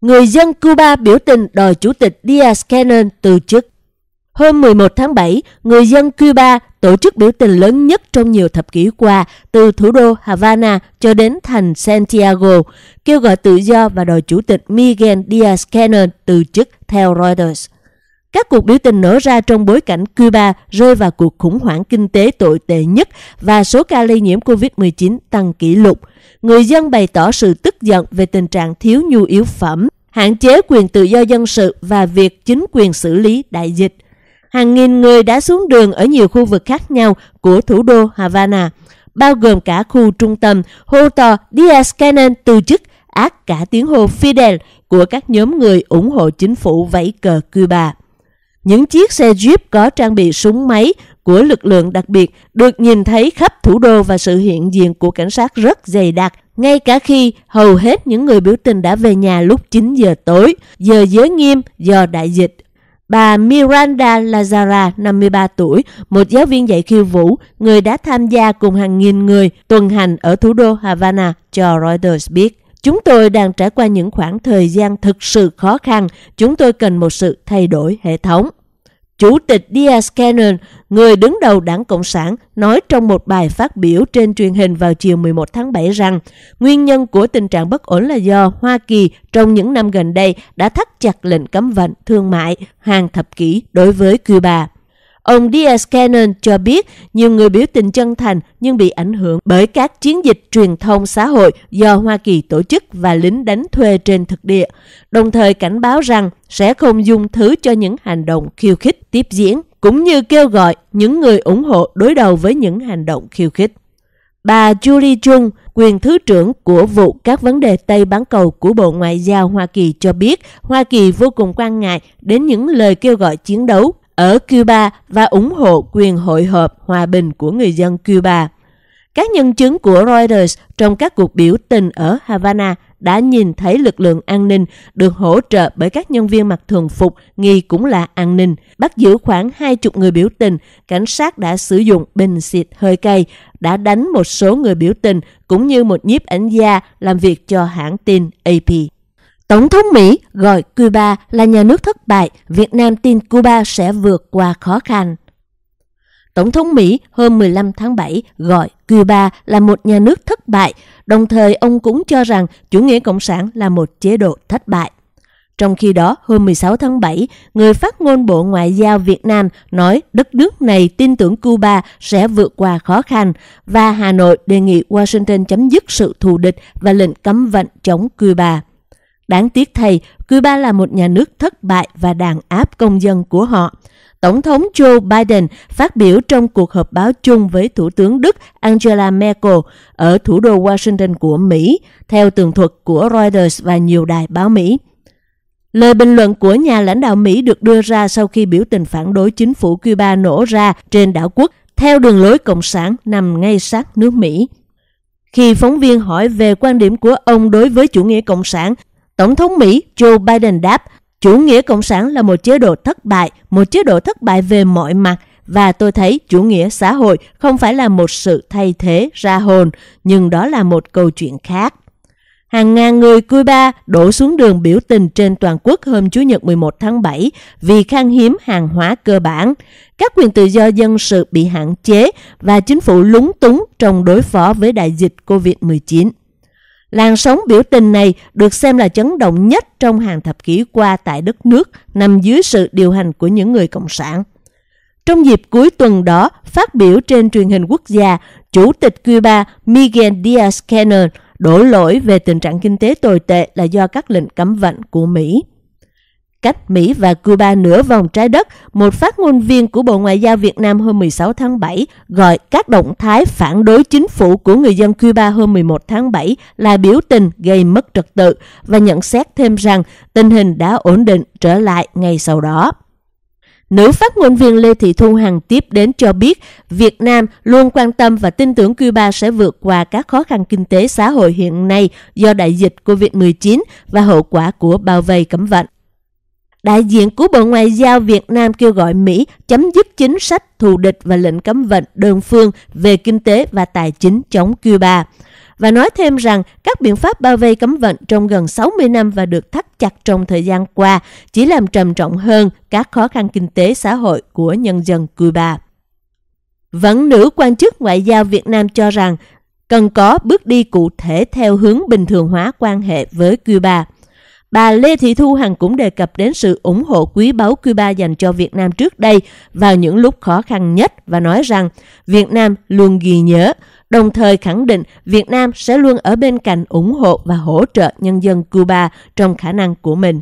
Người dân Cuba biểu tình đòi Chủ tịch Diaz-Canel từ chức. Hôm 11 tháng 7, người dân Cuba tổ chức biểu tình lớn nhất trong nhiều thập kỷ qua từ thủ đô Havana cho đến thành Santiago, kêu gọi tự do và đòi Chủ tịch Miguel Diaz-Canel từ chức theo Reuters. Các cuộc biểu tình nổ ra trong bối cảnh Cuba rơi vào cuộc khủng hoảng kinh tế tồi tệ nhất và số ca lây nhiễm COVID-19 tăng kỷ lục. Người dân bày tỏ sự tức giận về tình trạng thiếu nhu yếu phẩm, hạn chế quyền tự do dân sự và việc chính quyền xử lý đại dịch. Hàng nghìn người đã xuống đường ở nhiều khu vực khác nhau của thủ đô Havana, bao gồm cả khu trung tâm, hô to Diaz-Canel từ chức ác cả tiếng hô Fidel của các nhóm người ủng hộ chính phủ vẫy cờ Cuba. Những chiếc xe Jeep có trang bị súng máy của lực lượng đặc biệt được nhìn thấy khắp thủ đô và sự hiện diện của cảnh sát rất dày đặc, ngay cả khi hầu hết những người biểu tình đã về nhà lúc 9 giờ tối, giờ giới nghiêm do đại dịch. Bà Miranda Lazara, 53 tuổi, một giáo viên dạy khiêu vũ, người đã tham gia cùng hàng nghìn người tuần hành ở thủ đô Havana cho Reuters biết. Chúng tôi đang trải qua những khoảng thời gian thực sự khó khăn. Chúng tôi cần một sự thay đổi hệ thống. Chủ tịch Diaz-Canel, người đứng đầu đảng Cộng sản, nói trong một bài phát biểu trên truyền hình vào chiều 11 tháng 7 rằng nguyên nhân của tình trạng bất ổn là do Hoa Kỳ trong những năm gần đây đã thắt chặt lệnh cấm vận thương mại hàng thập kỷ đối với Cuba. Ông Diaz-Canel cho biết nhiều người biểu tình chân thành nhưng bị ảnh hưởng bởi các chiến dịch truyền thông xã hội do Hoa Kỳ tổ chức và lính đánh thuê trên thực địa, đồng thời cảnh báo rằng sẽ không dung thứ cho những hành động khiêu khích tiếp diễn, cũng như kêu gọi những người ủng hộ đối đầu với những hành động khiêu khích. Bà Julie Chung, quyền Thứ trưởng của vụ các vấn đề Tây bán cầu của Bộ Ngoại giao Hoa Kỳ cho biết Hoa Kỳ vô cùng quan ngại đến những lời kêu gọi chiến đấu ở Cuba và ủng hộ quyền hội họp hòa bình của người dân Cuba. Các nhân chứng của Reuters trong các cuộc biểu tình ở Havana đã nhìn thấy lực lượng an ninh được hỗ trợ bởi các nhân viên mặc thường phục nghi cũng là an ninh, bắt giữ khoảng hai chục người biểu tình, cảnh sát đã sử dụng bình xịt hơi cay, đã đánh một số người biểu tình cũng như một nhiếp ảnh gia làm việc cho hãng tin AP. Tổng thống Mỹ gọi Cuba là nhà nước thất bại, Việt Nam tin Cuba sẽ vượt qua khó khăn. Tổng thống Mỹ hôm 15 tháng 7 gọi Cuba là một nhà nước thất bại, đồng thời ông cũng cho rằng chủ nghĩa cộng sản là một chế độ thất bại. Trong khi đó, hôm 16 tháng 7, người phát ngôn Bộ Ngoại giao Việt Nam nói đất nước này tin tưởng Cuba sẽ vượt qua khó khăn và Hà Nội đề nghị Washington chấm dứt sự thù địch và lệnh cấm vận chống Cuba. Đáng tiếc thay, Cuba là một nhà nước thất bại và đàn áp công dân của họ. Tổng thống Joe Biden phát biểu trong cuộc họp báo chung với Thủ tướng Đức Angela Merkel ở thủ đô Washington của Mỹ, theo tường thuật của Reuters và nhiều đài báo Mỹ. Lời bình luận của nhà lãnh đạo Mỹ được đưa ra sau khi biểu tình phản đối chính phủ Cuba nổ ra trên đảo quốc theo đường lối cộng sản nằm ngay sát nước Mỹ. Khi phóng viên hỏi về quan điểm của ông đối với chủ nghĩa cộng sản Tổng thống Mỹ Joe Biden đáp, chủ nghĩa cộng sản là một chế độ thất bại, một chế độ thất bại về mọi mặt và tôi thấy chủ nghĩa xã hội không phải là một sự thay thế ra hồn, nhưng đó là một câu chuyện khác. Hàng ngàn người Cuba đổ xuống đường biểu tình trên toàn quốc hôm Chủ nhật 11 tháng 7 vì khan hiếm hàng hóa cơ bản. Các quyền tự do dân sự bị hạn chế và chính phủ lúng túng trong đối phó với đại dịch COVID-19. Làn sóng biểu tình này được xem là chấn động nhất trong hàng thập kỷ qua tại đất nước nằm dưới sự điều hành của những người cộng sản. Trong dịp cuối tuần đó, phát biểu trên truyền hình quốc gia, Chủ tịch Cuba Miguel Diaz-Canel đổ lỗi về tình trạng kinh tế tồi tệ là do các lệnh cấm vận của Mỹ cách Mỹ và Cuba nửa vòng trái đất, một phát ngôn viên của Bộ Ngoại giao Việt Nam hôm 16 tháng 7 gọi các động thái phản đối chính phủ của người dân Cuba hôm 11 tháng 7 là biểu tình gây mất trật tự và nhận xét thêm rằng tình hình đã ổn định trở lại ngay sau đó. Nữ phát ngôn viên Lê Thị Thu Hằng tiếp đến cho biết Việt Nam luôn quan tâm và tin tưởng Cuba sẽ vượt qua các khó khăn kinh tế xã hội hiện nay do đại dịch COVID-19 và hậu quả của bao vây cấm vận. Đại diện của Bộ Ngoại giao Việt Nam kêu gọi Mỹ chấm dứt chính sách thù địch và lệnh cấm vận đơn phương về kinh tế và tài chính chống Cuba. và nói thêm rằng, các biện pháp bao vây cấm vận trong gần 60 năm và được thắt chặt trong thời gian qua chỉ làm trầm trọng hơn các khó khăn kinh tế xã hội của nhân dân Cuba. Vẫn nữ quan chức ngoại giao Việt Nam cho rằng cần có bước đi cụ thể theo hướng bình thường hóa quan hệ với Cuba. Bà Lê Thị Thu Hằng cũng đề cập đến sự ủng hộ quý báu Cuba dành cho Việt Nam trước đây vào những lúc khó khăn nhất và nói rằng Việt Nam luôn ghi nhớ, đồng thời khẳng định Việt Nam sẽ luôn ở bên cạnh ủng hộ và hỗ trợ nhân dân Cuba trong khả năng của mình.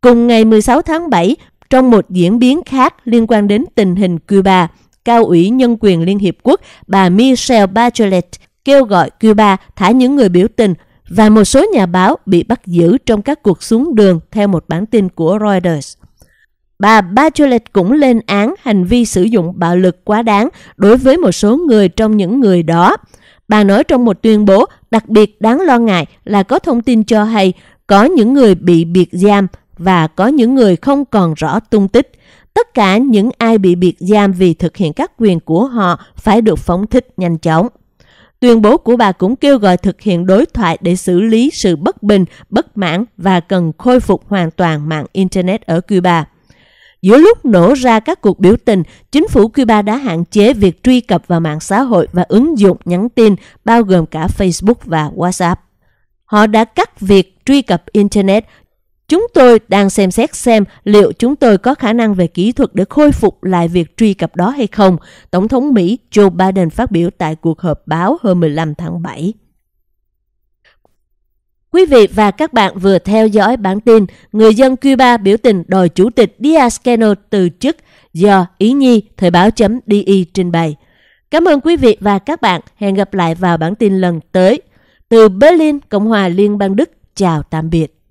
Cùng ngày 16 tháng 7, trong một diễn biến khác liên quan đến tình hình Cuba, Cao ủy Nhân quyền Liên Hiệp Quốc bà Michelle Bachelet kêu gọi Cuba thả những người biểu tình và một số nhà báo bị bắt giữ trong các cuộc xuống đường theo một bản tin của Reuters. Bà Bachelet cũng lên án hành vi sử dụng bạo lực quá đáng đối với một số người trong những người đó. Bà nói trong một tuyên bố đặc biệt đáng lo ngại là có thông tin cho hay có những người bị biệt giam và có những người không còn rõ tung tích. Tất cả những ai bị biệt giam vì thực hiện các quyền của họ phải được phóng thích nhanh chóng. Tuyên bố của bà cũng kêu gọi thực hiện đối thoại để xử lý sự bất bình, bất mãn và cần khôi phục hoàn toàn mạng Internet ở Cuba. Giữa lúc nổ ra các cuộc biểu tình, chính phủ Cuba đã hạn chế việc truy cập vào mạng xã hội và ứng dụng nhắn tin bao gồm cả Facebook và WhatsApp. Họ đã cắt việc truy cập Internet Chúng tôi đang xem xét xem liệu chúng tôi có khả năng về kỹ thuật để khôi phục lại việc truy cập đó hay không, Tổng thống Mỹ Joe Biden phát biểu tại cuộc họp báo hôm 15 tháng 7. Quý vị và các bạn vừa theo dõi bản tin Người dân Cuba biểu tình đòi Chủ tịch Diaz-Canel từ chức do Ý Nhi Thời báo.di trình bày. Cảm ơn quý vị và các bạn. Hẹn gặp lại vào bản tin lần tới. Từ Berlin, Cộng hòa Liên bang Đức, chào tạm biệt.